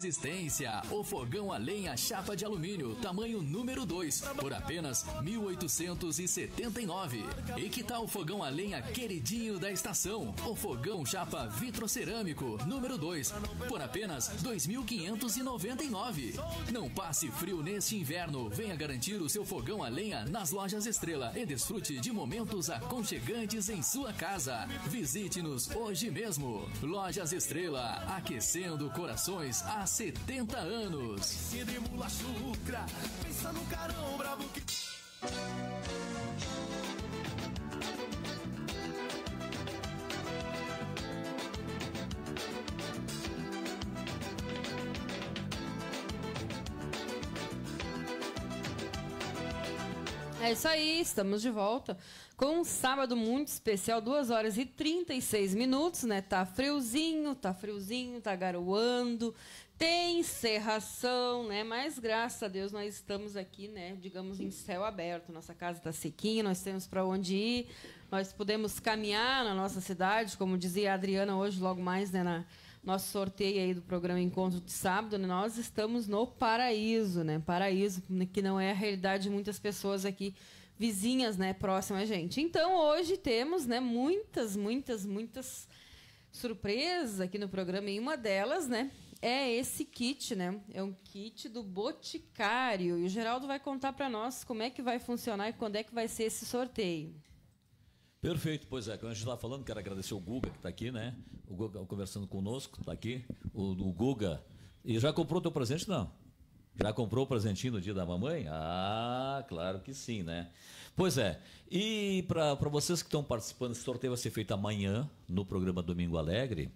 Resistência, o fogão a lenha chapa de alumínio, tamanho número 2, por apenas 1.879. E que tal o fogão a lenha queridinho da estação? O fogão chapa vitrocerâmico, número 2, por apenas 2.599. Não passe frio neste inverno. Venha garantir o seu fogão a lenha nas lojas Estrela e desfrute de momentos aconchegantes em sua casa. Visite-nos hoje mesmo. Lojas Estrela, aquecendo corações há 70 anos. Se de mula chucra, pensa no carão bravo que. É isso aí, estamos de volta com um sábado muito especial, 2 horas e 36 minutos, né? Tá friozinho, tá friozinho, tá garoando, tem serração, né? Mas graças a Deus nós estamos aqui, né? Digamos em céu aberto. Nossa casa está sequinha, nós temos para onde ir, nós podemos caminhar na nossa cidade, como dizia a Adriana hoje, logo mais, né? Na, nosso sorteio aí do programa Encontro de Sábado, né? nós estamos no paraíso, né? Paraíso, que não é a realidade de muitas pessoas aqui vizinhas, né, próximas a gente. Então, hoje temos, né, muitas, muitas, muitas surpresas aqui no programa e uma delas, né, é esse kit, né? É um kit do Boticário. E o Geraldo vai contar para nós como é que vai funcionar e quando é que vai ser esse sorteio. Perfeito, pois é, quando a gente estava falando, quero agradecer o Guga que está aqui, né? O Guga conversando conosco, está aqui. O, o Guga. E já comprou teu presente, não? Já comprou o presentinho no dia da mamãe? Ah, claro que sim, né? Pois é. E para vocês que estão participando, esse sorteio vai ser feito amanhã no programa Domingo Alegre.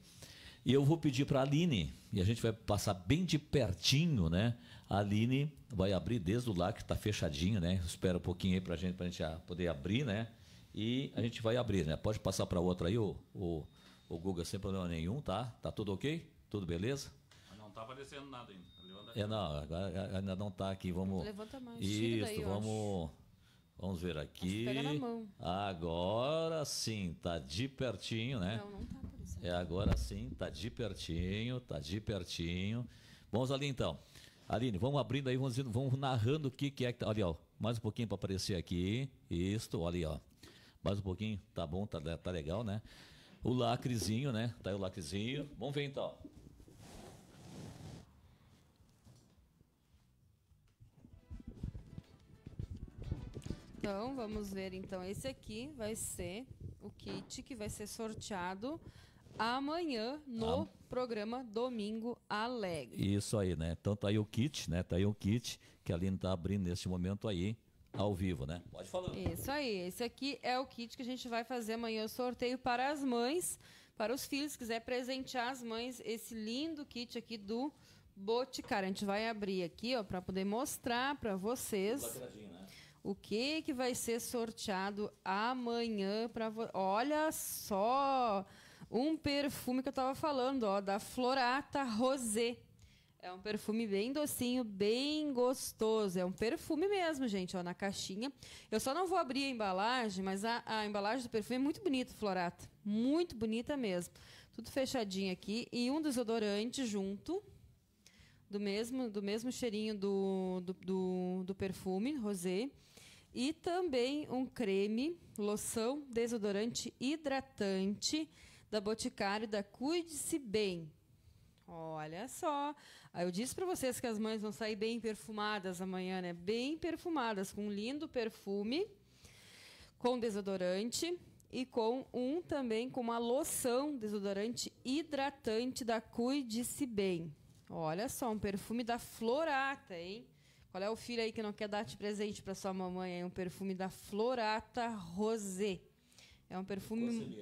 E eu vou pedir para a Aline, e a gente vai passar bem de pertinho, né? A Aline vai abrir desde o lá que está fechadinho, né? Espera um pouquinho aí para gente, a gente poder abrir, né? e a gente vai abrir, né? Pode passar para outra aí, o, o, o Guga, sem problema nenhum, tá? Tá tudo ok? Tudo beleza? Não está aparecendo nada ainda. É, não, agora ainda não está aqui. Vamos. Levanta mais. Isso, daí, vamos. Vamos ver aqui. Pega na mão. Agora sim, tá de pertinho, né? Não, não tá aparecendo. É agora sim, tá de pertinho, tá de pertinho. Vamos ali então. Aline, vamos abrindo aí, vamos, vamos narrando o que, que é que tá. Olha, ó, mais um pouquinho para aparecer aqui. Isso, olha aí, ó. Mais um pouquinho, tá bom, tá, tá legal, né? O lacrezinho, né? Tá aí o lacrezinho. Vamos ver então. Então, vamos ver então. Esse aqui vai ser o kit que vai ser sorteado amanhã no programa Domingo Alegre. Isso aí, né? Então tá aí o kit, né? Tá aí o kit que a Aline tá abrindo nesse momento aí ao vivo, né? Pode falar. Isso aí. Esse aqui é o kit que a gente vai fazer amanhã o sorteio para as mães, para os filhos, se quiser presentear as mães esse lindo kit aqui do Boticário. A gente vai abrir aqui, ó, para poder mostrar para vocês. Né? O que que vai ser sorteado amanhã para Olha só, um perfume que eu estava falando, ó, da Florata Rosé. É um perfume bem docinho, bem gostoso. É um perfume mesmo, gente, ó, na caixinha. Eu só não vou abrir a embalagem, mas a, a embalagem do perfume é muito bonita, Florata. Muito bonita mesmo. Tudo fechadinho aqui. E um desodorante junto, do mesmo, do mesmo cheirinho do, do, do, do perfume, rosé. E também um creme, loção, desodorante hidratante da Boticário da Cuide-se Bem. Olha só. Eu disse para vocês que as mães vão sair bem perfumadas amanhã, né? Bem perfumadas, com um lindo perfume, com desodorante e com um também com uma loção desodorante hidratante da Cuide-se Bem. Olha só, um perfume da Florata, hein? Qual é o filho aí que não quer dar de presente para sua mamãe? É um perfume da Florata Rosé. É um perfume.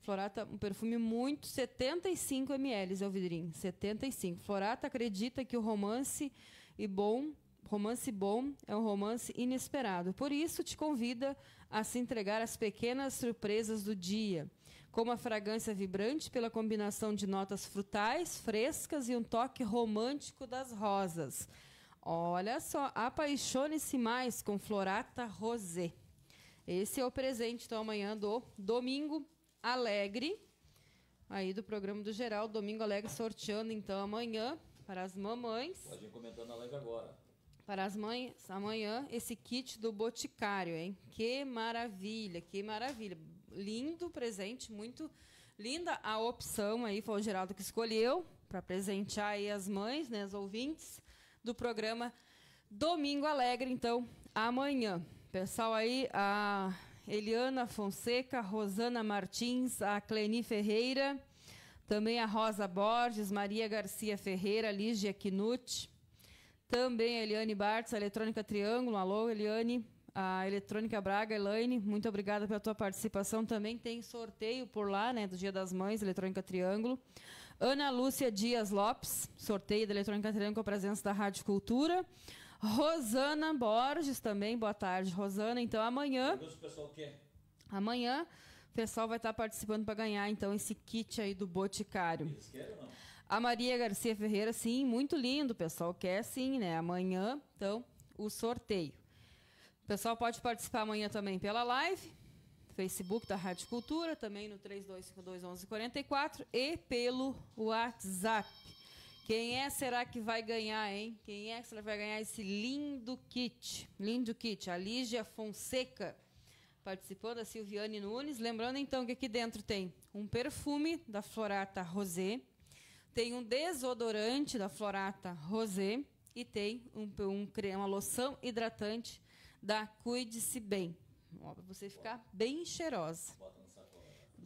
Florata, um perfume muito, 75 ml é o vidrinho, 75. Florata acredita que o romance e bom, romance bom é um romance inesperado. Por isso te convida a se entregar às pequenas surpresas do dia, como a fragrância vibrante pela combinação de notas frutais, frescas e um toque romântico das rosas. Olha só, apaixone-se mais com Florata Rosé. Esse é o presente então amanhã do domingo Alegre, aí do programa do Geral, Domingo Alegre sorteando então amanhã para as mamães. Pode ir comentando live agora. Para as mães, amanhã, esse kit do Boticário, hein? Que maravilha, que maravilha. Lindo presente, muito linda a opção aí, foi o Geraldo que escolheu para presentear aí as mães, né, as ouvintes do programa Domingo Alegre, então, amanhã. Pessoal aí, a Eliana Fonseca, Rosana Martins, a Cleni Ferreira, também a Rosa Borges, Maria Garcia Ferreira, Lígia Knut, também a Eliane Bartz, a Eletrônica Triângulo. Alô, Eliane. A Eletrônica Braga, Elaine, muito obrigada pela tua participação. Também tem sorteio por lá, né, do Dia das Mães, Eletrônica Triângulo. Ana Lúcia Dias Lopes, sorteio da Eletrônica Triângulo com a presença da Rádio Cultura. Rosana Borges também, boa tarde, Rosana. Então amanhã. O pessoal quer. Amanhã o pessoal vai estar participando para ganhar então esse kit aí do Boticário. Eles querem ou não? A Maria Garcia Ferreira, sim, muito lindo, o pessoal quer sim, né? Amanhã, então, o sorteio. O pessoal pode participar amanhã também pela live, Facebook da Rádio Cultura, também no 32521144 e pelo WhatsApp. Quem é será que vai ganhar, hein? Quem é que vai ganhar esse lindo kit? Lindo kit. A Lígia Fonseca participando, a Silviane Nunes. Lembrando então que aqui dentro tem um perfume da Florata Rosé, tem um desodorante da Florata Rosé e tem um, um, uma loção hidratante da Cuide-se Bem. Para você ficar bem cheirosa.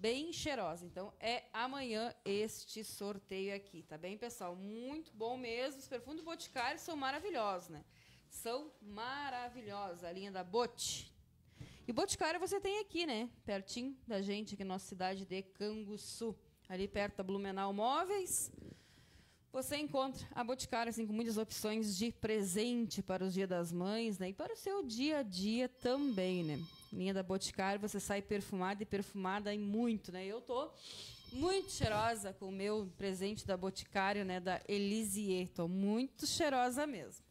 Bem cheirosa. Então, é amanhã este sorteio aqui, tá bem, pessoal? Muito bom mesmo. Os perfumes do Boticário são maravilhosos, né? São maravilhosos. A linha da Bote. E Boticário você tem aqui, né? Pertinho da gente, aqui na nossa cidade de Canguçu ali perto da Blumenau Móveis. Você encontra a Boticário assim, com muitas opções de presente para os Dia das Mães né? e para o seu dia a dia também. Né? Linha da Boticário, você sai perfumada e perfumada em muito. Né? Eu tô muito cheirosa com o meu presente da Boticário, né? da Elisier. Estou muito cheirosa mesmo.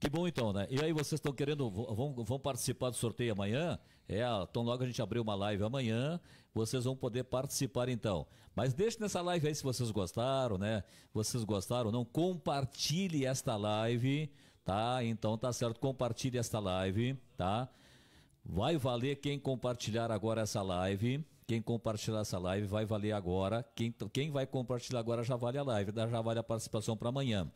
Que bom então, né? E aí vocês estão querendo, vão, vão participar do sorteio amanhã? É, então logo a gente abriu uma live amanhã, vocês vão poder participar então. Mas deixe nessa live aí se vocês gostaram, né? Vocês gostaram, não compartilhe esta live, tá? Então tá certo, compartilhe esta live, tá? Vai valer quem compartilhar agora essa live. Quem compartilhar essa live vai valer agora. Quem, quem vai compartilhar agora já vale a live, já vale a participação para amanhã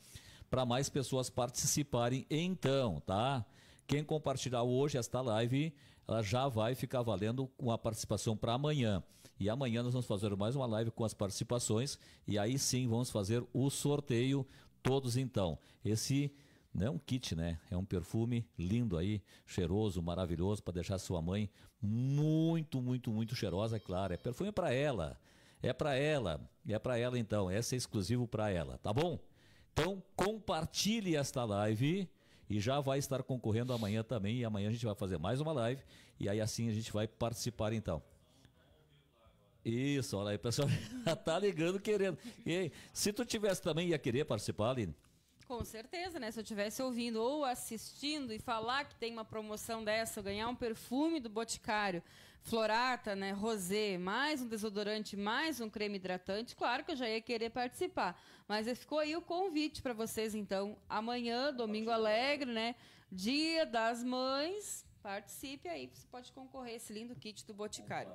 para mais pessoas participarem. Então, tá? Quem compartilhar hoje esta live, ela já vai ficar valendo com a participação para amanhã. E amanhã nós vamos fazer mais uma live com as participações e aí sim vamos fazer o sorteio todos então. Esse é um kit, né? É um perfume lindo aí, cheiroso, maravilhoso para deixar sua mãe muito, muito, muito cheirosa, é claro. É perfume para ela. É para ela. É para ela então. Esse é exclusivo para ela, tá bom? Então, compartilhe esta live e já vai estar concorrendo amanhã também. E amanhã a gente vai fazer mais uma live e aí assim a gente vai participar então. Isso, olha aí, pessoal tá ligando querendo. E aí, se tu tivesse também ia querer participar, Aline? Com certeza, né? Se eu estivesse ouvindo ou assistindo e falar que tem uma promoção dessa, eu ganhar um perfume do Boticário, Florata, né, rosé, mais um desodorante, mais um creme hidratante, claro que eu já ia querer participar. Mas ficou aí o convite para vocês, então, amanhã, domingo alegre, né, dia das mães, participe aí, você pode concorrer esse lindo kit do Boticário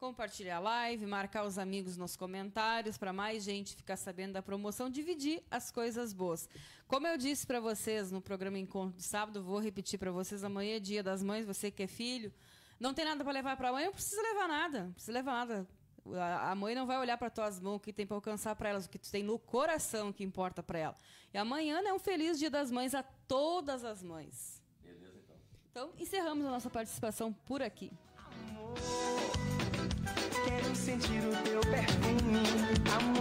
compartilhar a live, marcar os amigos nos comentários para mais gente ficar sabendo da promoção, dividir as coisas boas. Como eu disse para vocês no programa Encontro de sábado, vou repetir para vocês amanhã é dia das mães, você que é filho, não tem nada para levar para a mãe, não precisa levar nada, não precisa levar nada. A mãe não vai olhar para tuas mãos o que tem para alcançar para elas, o que tu tem no coração que importa para ela. E amanhã é um feliz Dia das Mães a todas as mães. Beleza, então. Então, encerramos a nossa participação por aqui. Amor. Sentir o teu perfume, amor.